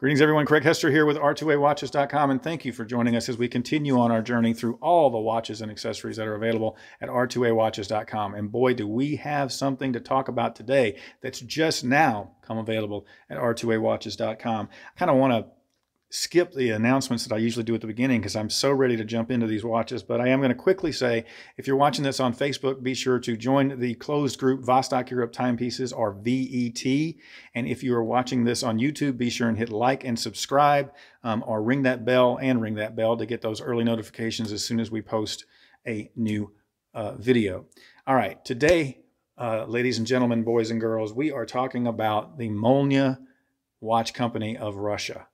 Greetings, everyone. Craig Hester here with R2AWatches.com, and thank you for joining us as we continue on our journey through all the watches and accessories that are available at R2AWatches.com. And boy, do we have something to talk about today that's just now come available at R2AWatches.com. I kind of want to skip the announcements that I usually do at the beginning because I'm so ready to jump into these watches. But I am going to quickly say if you're watching this on Facebook, be sure to join the closed group Vostok Europe Timepieces or VET. And if you are watching this on YouTube, be sure and hit like and subscribe um, or ring that bell and ring that bell to get those early notifications as soon as we post a new uh, video. All right, today, uh, ladies and gentlemen, boys and girls, we are talking about the Molnija Watch Company of Russia.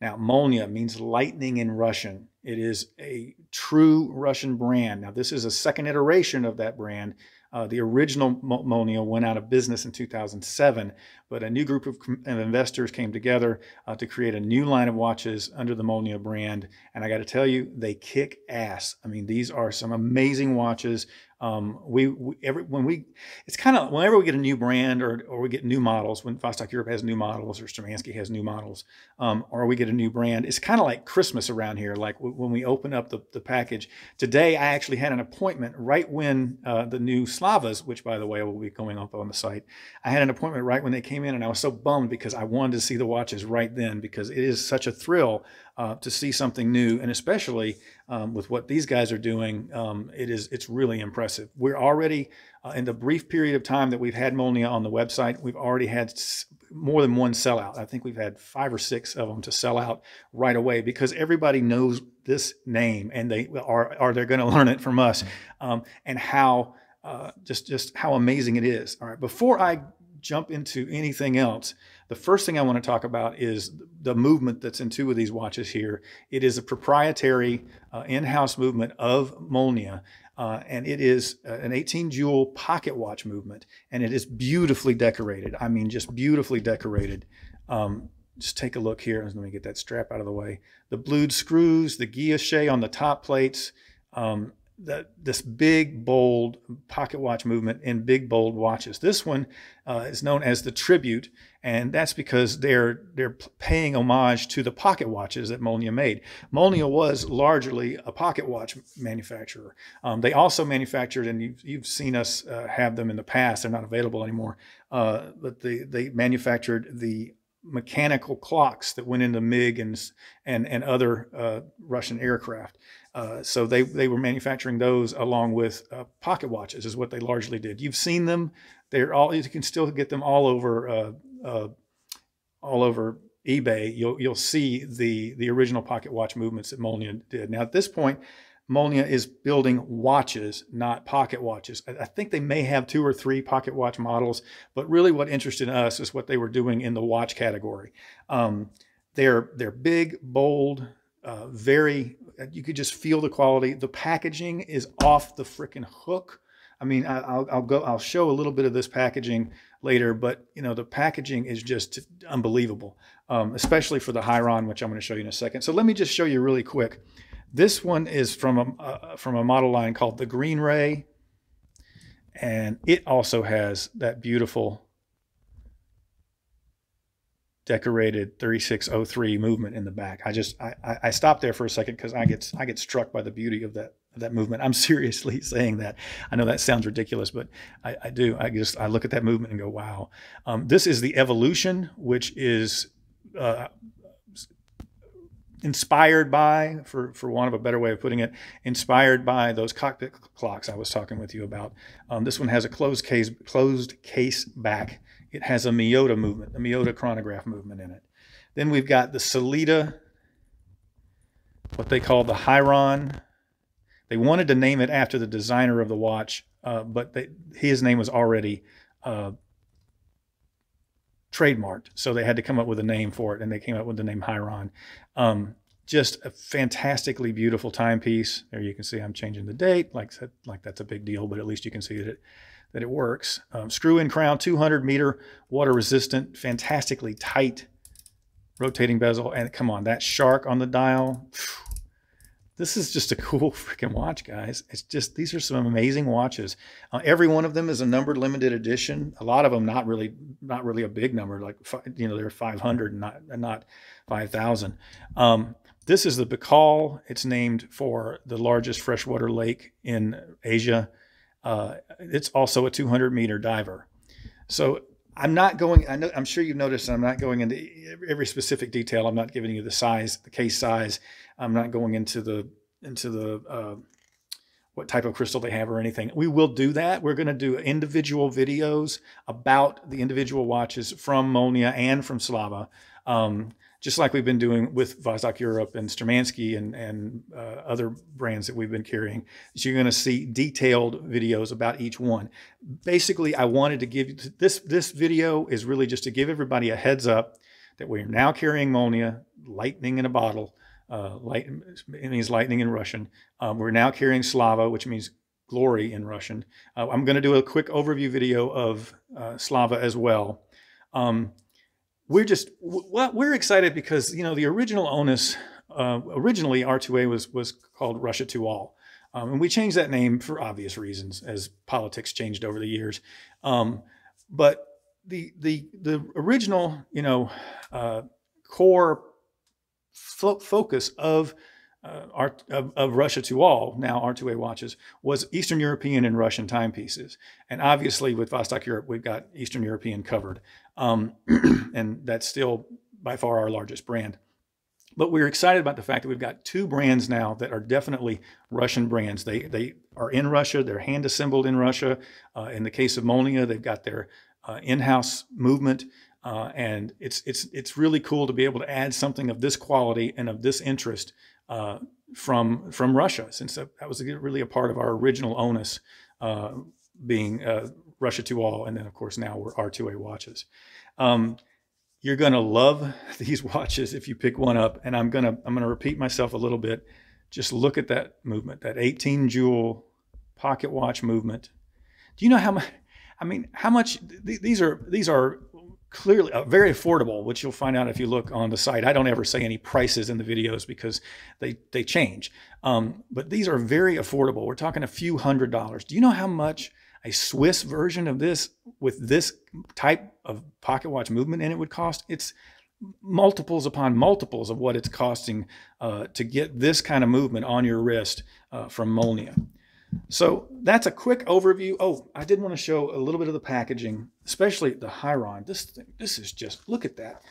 Now, Molnija means lightning in Russian. It is a true Russian brand. Now, this is a second iteration of that brand. Uh, the original Molnija went out of business in 2007, but a new group of, of investors came together uh, to create a new line of watches under the Molnija brand. And I got to tell you, they kick ass. I mean, these are some amazing watches. Um, we, we, every when we it's kind of whenever we get a new brand or or we get new models when Vostok Europe has new models or Sturmanskie has new models um, or we get a new brand it's kind of like Christmas around here like when we open up the, the package. Today I actually had an appointment right when uh, the new Slavas which by the way will be going up on the site I had an appointment right when they came in and I was so bummed because I wanted to see the watches right then because it is such a thrill uh, to see something new, and especially um, with what these guys are doing, um, it is it's really impressive. We're already uh, in the brief period of time that we've had Molnija on the website, we've already had more than one sellout. I think we've had five or six of them to sell out right away because everybody knows this name and they are are they're going to learn it from us, um, and how uh, just just how amazing it is. All right, before I jump into anything else, the first thing I want to talk about is the movement that's in two of these watches here. It is a proprietary uh, in-house movement of Molnija, uh, and it is uh, an 18 jewel pocket watch movement, and it is beautifully decorated. I mean, just beautifully decorated. Um, just take a look here. Let me get that strap out of the way. The blued screws, the guilloche on the top plates, um, that this big bold pocket watch movement in big bold watches. This one uh, is known as the Tribute, and that's because they're they're paying homage to the pocket watches that Molnija made. Molnija was largely a pocket watch manufacturer. Um, they also manufactured, and you've, you've seen us uh, have them in the past. They're not available anymore, uh, but they they manufactured the mechanical clocks that went into MiG and and and other uh, Russian aircraft. Uh, so they, they were manufacturing those along with uh, pocket watches is what they largely did. You've seen them. They're all, you can still get them all over, uh, uh, all over eBay. You'll, you'll see the, the original pocket watch movements that Molnija did. Now at this point, Molnija is building watches, not pocket watches. I, think they may have two or three pocket watch models, but really what interested us is what they were doing in the watch category. Um, they're, they're big, bold, uh, very you could just feel the quality. The packaging is off the freaking hook. I mean, I, will I'll go, I'll show a little bit of this packaging later, but you know, the packaging is just unbelievable, um, especially for the Hyron, which I'm going to show you in a second. So let me just show you really quick. This one is from a, uh, from a model line called the Green Ray. And it also has that beautiful decorated 3603 movement in the back. I just I, I stopped there for a second because I get I get struck by the beauty of that of that movement. I'm seriously saying that. I know that sounds ridiculous, but I, I do. I just I look at that movement and go, wow. Um, this is the evolution, which is uh, inspired by, for for want of a better way of putting it, inspired by those cockpit clocks I was talking with you about. Um, this one has a closed case closed case back it has a Miyota movement, the Miyota chronograph movement in it. Then we've got the Sellita, what they call the Hyron. They wanted to name it after the designer of the watch, uh, but they, his name was already uh, trademarked, so they had to come up with a name for it, and they came up with the name Hyron. Um, just a fantastically beautiful timepiece. There you can see I'm changing the date, like like that's a big deal, but at least you can see that it that it works. Um, screw in crown, 200 meter, water resistant, fantastically tight rotating bezel. And come on, that shark on the dial, this is just a cool freaking watch, guys. It's just these are some amazing watches. Uh, every one of them is a numbered limited edition. A lot of them not really not really a big number, like you know they're 500, not not 5,000. Um, this is the Baikal. It's named for the largest freshwater lake in Asia. Uh, it's also a 200 meter diver. So I'm not going. I know. I'm sure you've noticed. I'm not going into every specific detail. I'm not giving you the size, the case size. I'm not going into the into the uh, what type of crystal they have or anything. We will do that. We're going to do individual videos about the individual watches from Molnija and from Slava. Um, just like we've been doing with Vostok Europe and Sturmanskie and, and uh, other brands that we've been carrying. So you're going to see detailed videos about each one. Basically, I wanted to give you this, this video is really just to give everybody a heads up that we're now carrying Molnija, lightning in a bottle. Uh, light, it means lightning in Russian. Um, we're now carrying Slava, which means glory in Russian. Uh, I'm going to do a quick overview video of uh, Slava as well. Um, we're just we're excited because you know the original onus uh, originally R2A was was called Russia to All, um, and we changed that name for obvious reasons as politics changed over the years. Um, but the the the original you know uh, core fo- focus of uh, of, of, Russia to all, now R2A watches, was Eastern European and Russian timepieces. And obviously, with Vostok Europe, we've got Eastern European covered. Um, and that's still by far our largest brand. But we're excited about the fact that we've got two brands now that are definitely Russian brands. They, they are in Russia, they're hand assembled in Russia. Uh, in the case of Molnija, they've got their uh, in house movement. Uh, and it's, it's, it's really cool to be able to add something of this quality and of this interest uh, from from Russia, since that was really a part of our original onus, uh, being uh, Russia to all, and then of course now we're R2A watches. Um, you're gonna love these watches if you pick one up, and I'm gonna I'm gonna repeat myself a little bit. Just look at that movement, that 18 jewel pocket watch movement. Do you know how much? I mean, how much? Th- these are these are clearly uh, very affordable, which you'll find out if you look on the site. I don't ever say any prices in the videos because they they change. Um, but these are very affordable. We're talking a few hundred dollars. Do you know how much a Swiss version of this with this type of pocket watch movement in it would cost? It's multiples upon multiples of what it's costing uh, to get this kind of movement on your wrist uh, from Molnija. So that's a quick overview. Oh, I did want to show a little bit of the packaging, especially the Hyron. This thing, this is just look at that.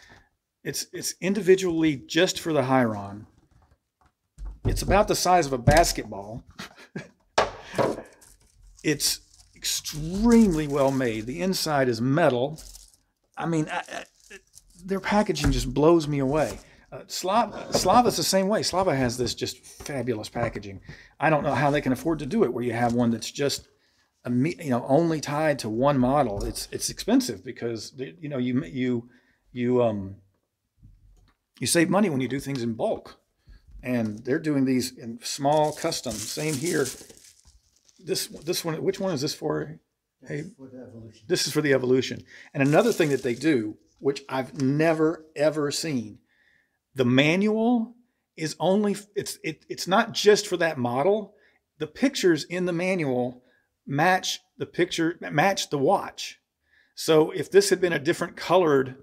It's it's individually just for the Hyron. It's about the size of a basketball. it's extremely well made. The inside is metal. I mean, I, I, their packaging just blows me away. Uh, Slava, Slava's the same way. Slava has this just fabulous packaging. I don't know how they can afford to do it where you have one that's just you know only tied to one model. It's it's expensive because you know you you you um you save money when you do things in bulk, and they're doing these in small custom. Same here. This this one, which one is this for? Hey, this is for the evolution. And another thing that they do, which I've never ever seen the manual is only it's it, it's not just for that model. The pictures in the manual match the picture match the watch. So if this had been a different colored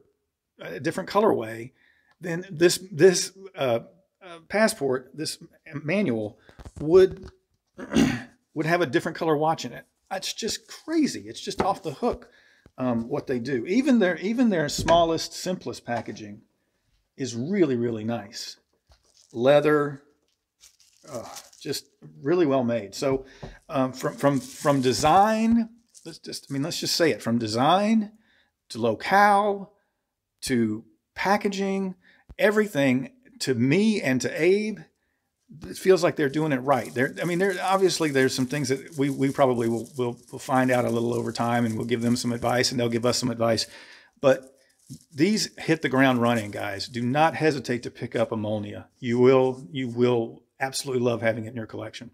a different colorway, then this this uh, uh, passport this manual would would have a different color watch in it. It's just crazy. It's just off the hook um, what they do. Even their even their smallest, simplest packaging is really, really nice. Leather, oh, just really well made. So um, from, from, from design, let's just, I mean, let's just say it from design to locale to packaging, everything to me and to Abe, it feels like they're doing it right. There, I mean, there obviously there's some things that we, we probably will, will, will find out a little over time, and we'll give them some advice, and they'll give us some advice. But these hit the ground running, guys. Do not hesitate to pick up a Molnija. You will, you will absolutely love having it in your collection.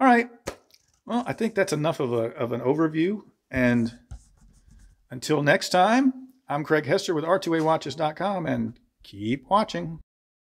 All right. Well, I think that's enough of, a, of an overview. And until next time, I'm Craig Hester with R2AWatches.com and keep watching.